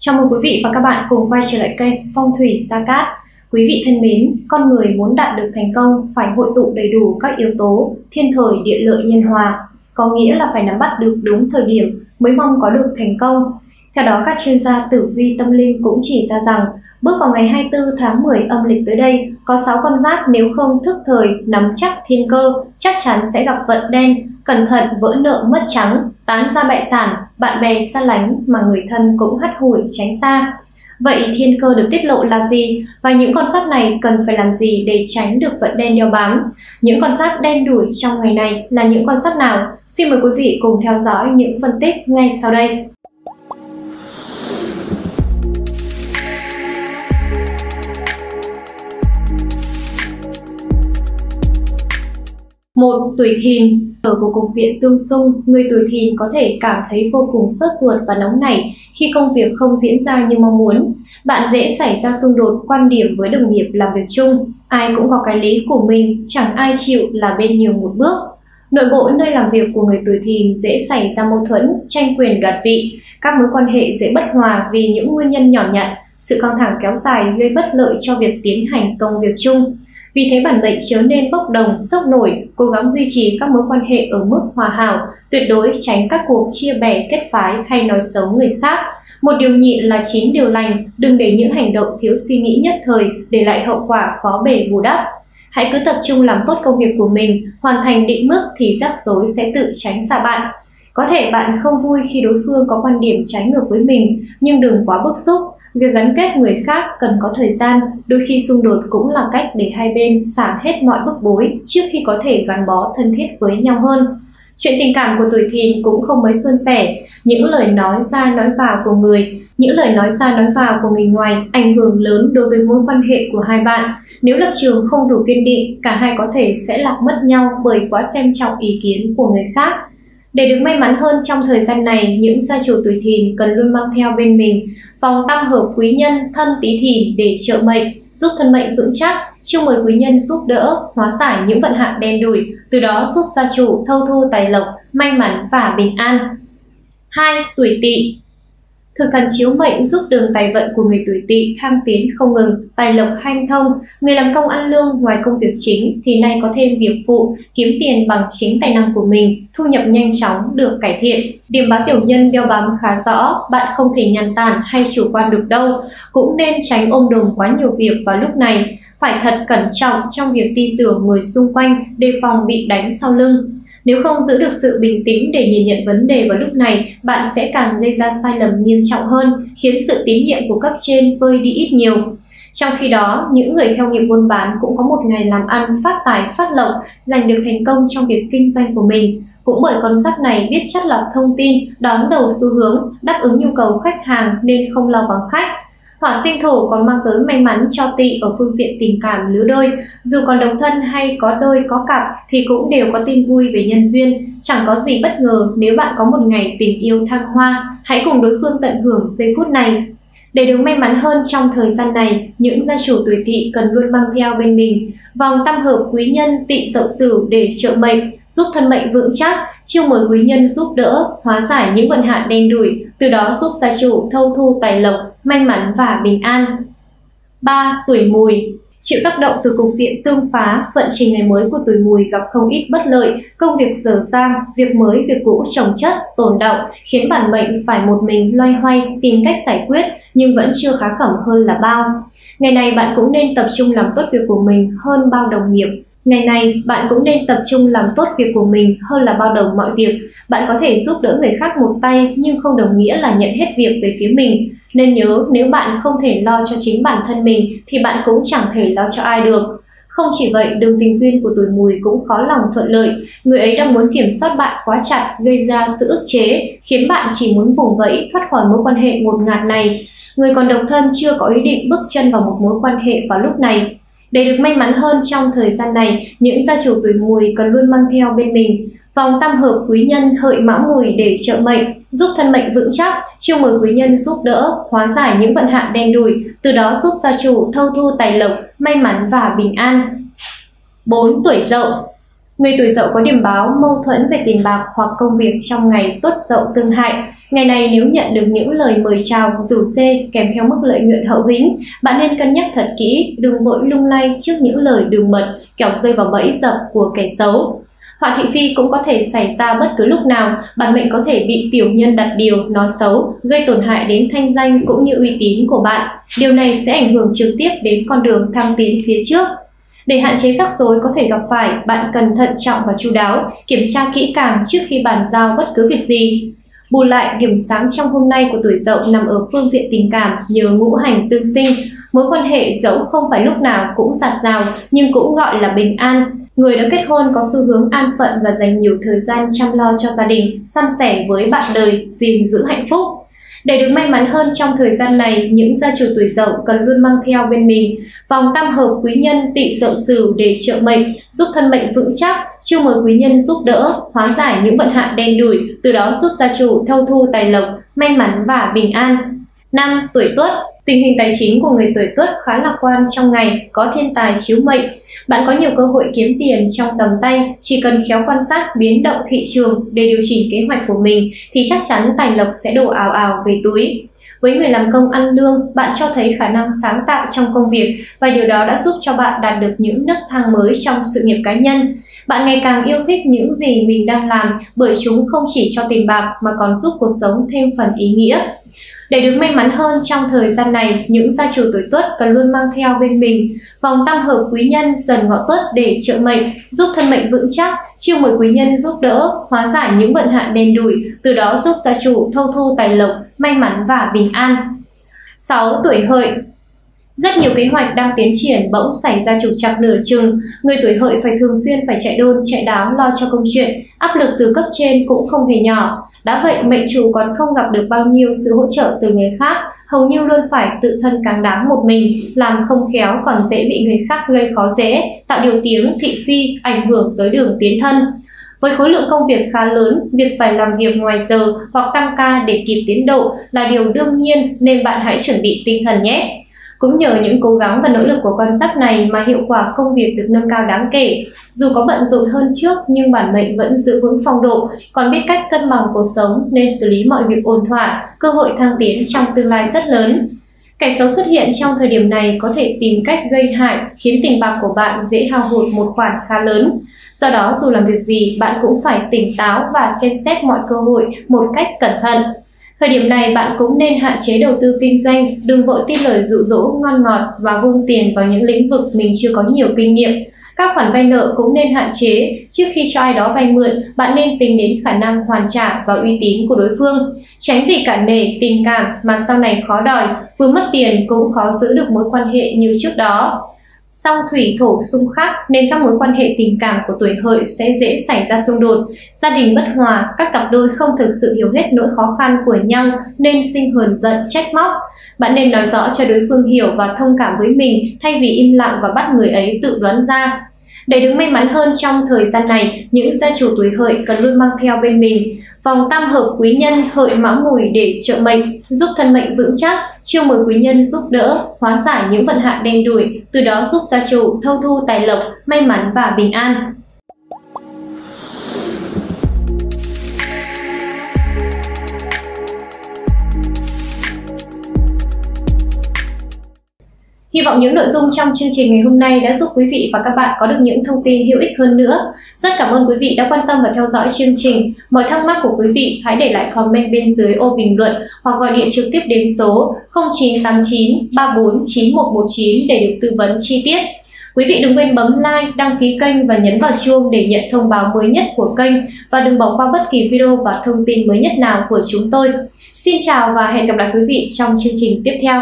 Chào mừng quý vị và các bạn cùng quay trở lại kênh Phong thủy Gia Cát. Quý vị thân mến, con người muốn đạt được thành công phải hội tụ đầy đủ các yếu tố thiên thời địa lợi nhân hòa, có nghĩa là phải nắm bắt được đúng thời điểm mới mong có được thành công. Theo đó, các chuyên gia tử vi tâm linh cũng chỉ ra rằng bước vào ngày 24 tháng 10 âm lịch tới đây, có 6 con giáp nếu không thức thời nắm chắc thiên cơ, chắc chắn sẽ gặp vận đen, cẩn thận vỡ nợ mất trắng, tán ra bại sản, bạn bè xa lánh mà người thân cũng hắt hủi tránh xa. Vậy thiên cơ được tiết lộ là gì và những con sắt này cần phải làm gì để tránh được vận đen đeo bám? Những con sắt đen đuổi trong ngày này là những con sắt nào? Xin mời quý vị cùng theo dõi những phân tích ngay sau đây. Một tuổi thìn ở của cục diện tương xung, người tuổi thìn có thể cảm thấy vô cùng sốt ruột và nóng nảy khi công việc không diễn ra như mong muốn. Bạn dễ xảy ra xung đột quan điểm với đồng nghiệp làm việc chung. Ai cũng có cái lý của mình, chẳng ai chịu là bên nhiều một bước. Nội bộ nơi làm việc của người tuổi thìn dễ xảy ra mâu thuẫn, tranh quyền đoạt vị. Các mối quan hệ dễ bất hòa vì những nguyên nhân nhỏ nhặt. Sự căng thẳng kéo dài gây bất lợi cho việc tiến hành công việc chung. Vì thế bản mệnh chớ nên bốc đồng, sốc nổi, cố gắng duy trì các mối quan hệ ở mức hòa hảo, tuyệt đối tránh các cuộc chia bè kết phái hay nói xấu người khác. Một điều nhị là chín điều lành, đừng để những hành động thiếu suy nghĩ nhất thời để lại hậu quả khó bề bù đắp. Hãy cứ tập trung làm tốt công việc của mình, hoàn thành định mức thì rắc rối sẽ tự tránh xa bạn. Có thể bạn không vui khi đối phương có quan điểm trái ngược với mình, nhưng đừng quá bức xúc, Việc gắn kết người khác cần có thời gian, đôi khi xung đột cũng là cách để hai bên xả hết mọi bức bối trước khi có thể gắn bó thân thiết với nhau hơn. Chuyện tình cảm của tuổi thìn cũng không mấy suôn sẻ, những lời nói ra nói vào của người, những lời nói ra nói vào của người ngoài ảnh hưởng lớn đối với mối quan hệ của hai bạn. Nếu lập trường không đủ kiên định, cả hai có thể sẽ lạc mất nhau bởi quá xem trọng ý kiến của người khác. Để được may mắn hơn trong thời gian này, những gia chủ tuổi thìn cần luôn mang theo bên mình vòng tam hợp quý nhân thân tí thìn để trợ mệnh, giúp thân mệnh vững chắc, chiêu mời quý nhân giúp đỡ, hóa giải những vận hạn đen đủi, từ đó giúp gia chủ thâu thu tài lộc, may mắn và bình an. 2. Tuổi Tỵ Thực thần chiếu mệnh giúp đường tài vận của người tuổi tỵ tham tiến không ngừng, tài lộc hanh thông. Người làm công ăn lương ngoài công việc chính thì nay có thêm việc phụ, kiếm tiền bằng chính tài năng của mình, thu nhập nhanh chóng được cải thiện. Điểm báo tiểu nhân đeo bám khá rõ, bạn không thể nhàn tản hay chủ quan được đâu. Cũng nên tránh ôm đồm quá nhiều việc vào lúc này. Phải thật cẩn trọng trong việc tin tưởng người xung quanh, đề phòng bị đánh sau lưng. Nếu không giữ được sự bình tĩnh để nhìn nhận vấn đề vào lúc này, bạn sẽ càng gây ra sai lầm nghiêm trọng hơn, khiến sự tín nhiệm của cấp trên vơi đi ít nhiều. Trong khi đó, những người theo nghiệp buôn bán cũng có một ngày làm ăn phát tài phát lộc, giành được thành công trong việc kinh doanh của mình. Cũng bởi con sắt này biết chất lọc thông tin, đón đầu xu hướng, đáp ứng nhu cầu khách hàng nên không lo vắng khách. Hỏa sinh thổ còn mang tới may mắn cho tị ở phương diện tình cảm lứa đôi. Dù còn độc thân hay có đôi có cặp thì cũng đều có tin vui về nhân duyên. Chẳng có gì bất ngờ nếu bạn có một ngày tình yêu thăng hoa. Hãy cùng đối phương tận hưởng giây phút này. Để được may mắn hơn trong thời gian này, những gia chủ tuổi tỵ cần luôn mang theo bên mình vòng tam hợp quý nhân tỵ dậu sửu để trợ mệnh, giúp thân mệnh vững chắc, chiêu mời quý nhân giúp đỡ, hóa giải những vận hạn đen đủi, từ đó giúp gia chủ thâu thu tài lộc, may mắn và bình an. 3. Tuổi mùi Chịu tác động từ cục diện tương phá, vận trình ngày mới của tuổi mùi gặp không ít bất lợi, công việc dở dang, việc mới, việc cũ trồng chất, tồn động, khiến bản mệnh phải một mình loay hoay tìm cách giải quyết nhưng vẫn chưa khá khẩm hơn là bao. Ngày này bạn cũng nên tập trung làm tốt việc của mình hơn bao đồng nghiệp. Ngày này bạn cũng nên tập trung làm tốt việc của mình hơn là bao đồng mọi việc. Bạn có thể giúp đỡ người khác một tay nhưng không đồng nghĩa là nhận hết việc về phía mình. Nên nhớ nếu bạn không thể lo cho chính bản thân mình thì bạn cũng chẳng thể lo cho ai được. Không chỉ vậy, đường tình duyên của tuổi mùi cũng khó lòng thuận lợi. Người ấy đang muốn kiểm soát bạn quá chặt, gây ra sự ức chế, khiến bạn chỉ muốn vùng vẫy thoát khỏi mối quan hệ ngột ngạt này. Người còn độc thân chưa có ý định bước chân vào một mối quan hệ vào lúc này. Để được may mắn hơn trong thời gian này, những gia chủ tuổi mùi cần luôn mang theo bên mình vòng tam hợp quý nhân hợi mão mùi để trợ mệnh, giúp thân mệnh vững chắc, chiêu mời quý nhân giúp đỡ, hóa giải những vận hạn đen đủi, từ đó giúp gia chủ thâu thu tài lộc, may mắn và bình an. 4. Tuổi dậu Người tuổi dậu có điểm báo mâu thuẫn về tiền bạc hoặc công việc trong ngày tuất dậu tương hại. Ngày này nếu nhận được những lời mời chào, rủ dê kèm theo mức lợi nhuận hậu hĩnh, bạn nên cân nhắc thật kỹ, đừng vội lung lay trước những lời đường mật, kẻo rơi vào bẫy dập của kẻ xấu. Họa thị phi cũng có thể xảy ra bất cứ lúc nào, bản mệnh có thể bị tiểu nhân đặt điều, nói xấu, gây tổn hại đến thanh danh cũng như uy tín của bạn. Điều này sẽ ảnh hưởng trực tiếp đến con đường thăng tiến phía trước. Để hạn chế rắc rối có thể gặp phải, bạn cần thận trọng và chú đáo, kiểm tra kỹ càng trước khi bàn giao bất cứ việc gì. Bù lại, điểm sáng trong hôm nay của tuổi dậu nằm ở phương diện tình cảm nhờ ngũ hành tương sinh. Mối quan hệ dẫu không phải lúc nào cũng giạt rào, nhưng cũng gọi là bình an. Người đã kết hôn có xu hướng an phận và dành nhiều thời gian chăm lo cho gia đình, săn sẻ với bạn đời, gìn giữ hạnh phúc. Để được may mắn hơn trong thời gian này, những gia chủ tuổi dậu cần luôn mang theo bên mình vòng tam hợp quý nhân tỵ dậu sửu để trợ mệnh, giúp thân mệnh vững chắc, chiêu mời quý nhân giúp đỡ, hóa giải những vận hạn đen đủi, từ đó giúp gia chủ thâu thu tài lộc, may mắn và bình an. Năm tuổi Tuất Tình hình tài chính của người tuổi Tuất khá lạc quan trong ngày, có thiên tài chiếu mệnh. Bạn có nhiều cơ hội kiếm tiền trong tầm tay, chỉ cần khéo quan sát biến động thị trường để điều chỉnh kế hoạch của mình thì chắc chắn tài lộc sẽ đổ ào ào về túi. Với người làm công ăn lương, bạn cho thấy khả năng sáng tạo trong công việc và điều đó đã giúp cho bạn đạt được những nấc thang mới trong sự nghiệp cá nhân. Bạn ngày càng yêu thích những gì mình đang làm bởi chúng không chỉ cho tiền bạc mà còn giúp cuộc sống thêm phần ý nghĩa. Để được may mắn hơn trong thời gian này, những gia chủ tuổi tuất cần luôn mang theo bên mình vòng tam hợp quý nhân dần ngọ tuất để trợ mệnh, giúp thân mệnh vững chắc, chiêu mời quý nhân giúp đỡ, hóa giải những vận hạn đen đủi, từ đó giúp gia chủ thâu thu tài lộc, may mắn và bình an. 6. Tuổi hợi rất nhiều kế hoạch đang tiến triển bỗng xảy ra trục trặc nửa chừng, người tuổi hợi phải thường xuyên phải chạy đôn chạy đáo lo cho công chuyện, áp lực từ cấp trên cũng không hề nhỏ. Đã vậy, mệnh chủ còn không gặp được bao nhiêu sự hỗ trợ từ người khác, hầu như luôn phải tự thân càng đáng một mình, làm không khéo còn dễ bị người khác gây khó dễ, tạo điều tiếng, thị phi, ảnh hưởng tới đường tiến thân. Với khối lượng công việc khá lớn, việc phải làm việc ngoài giờ hoặc tăng ca để kịp tiến độ là điều đương nhiên nên bạn hãy chuẩn bị tinh thần nhé. Cũng nhờ những cố gắng và nỗ lực của con giáp này mà hiệu quả công việc được nâng cao đáng kể. Dù có bận rộn hơn trước nhưng bản mệnh vẫn giữ vững phong độ, còn biết cách cân bằng cuộc sống nên xử lý mọi việc ổn thỏa, cơ hội thăng tiến trong tương lai rất lớn. Kẻ xấu xuất hiện trong thời điểm này có thể tìm cách gây hại, khiến tiền bạc của bạn dễ hao hụt một khoản khá lớn. Do đó, dù làm việc gì, bạn cũng phải tỉnh táo và xem xét mọi cơ hội một cách cẩn thận. Thời điểm này bạn cũng nên hạn chế đầu tư kinh doanh, đừng vội tin lời dụ dỗ ngon ngọt và vung tiền vào những lĩnh vực mình chưa có nhiều kinh nghiệm. Các khoản vay nợ cũng nên hạn chế, trước khi cho ai đó vay mượn, bạn nên tính đến khả năng hoàn trả và uy tín của đối phương. Tránh vì cả nể, tình cảm mà sau này khó đòi, vừa mất tiền cũng khó giữ được mối quan hệ như trước đó. Song thủy thổ xung khắc nên các mối quan hệ tình cảm của tuổi hợi sẽ dễ xảy ra xung đột, gia đình bất hòa, các cặp đôi không thực sự hiểu hết nỗi khó khăn của nhau nên sinh hờn giận, trách móc. Bạn nên nói rõ cho đối phương hiểu và thông cảm với mình thay vì im lặng và bắt người ấy tự đoán ra. Để được may mắn hơn trong thời gian này, những gia chủ tuổi hợi cần luôn mang theo bên mình vòng tam hợp quý nhân hợi mão mùi để trợ mệnh, giúp thân mệnh vững chắc, chiêu mời quý nhân giúp đỡ, hóa giải những vận hạn đen đủi, từ đó giúp gia chủ thâu thu tài lộc, may mắn và bình an. Hy vọng những nội dung trong chương trình ngày hôm nay đã giúp quý vị và các bạn có được những thông tin hữu ích hơn nữa. Rất cảm ơn quý vị đã quan tâm và theo dõi chương trình. Mọi thắc mắc của quý vị hãy để lại comment bên dưới ô bình luận hoặc gọi điện trực tiếp đến số 0989 34 9119 để được tư vấn chi tiết. Quý vị đừng quên bấm like, đăng ký kênh và nhấn vào chuông để nhận thông báo mới nhất của kênh và đừng bỏ qua bất kỳ video và thông tin mới nhất nào của chúng tôi. Xin chào và hẹn gặp lại quý vị trong chương trình tiếp theo.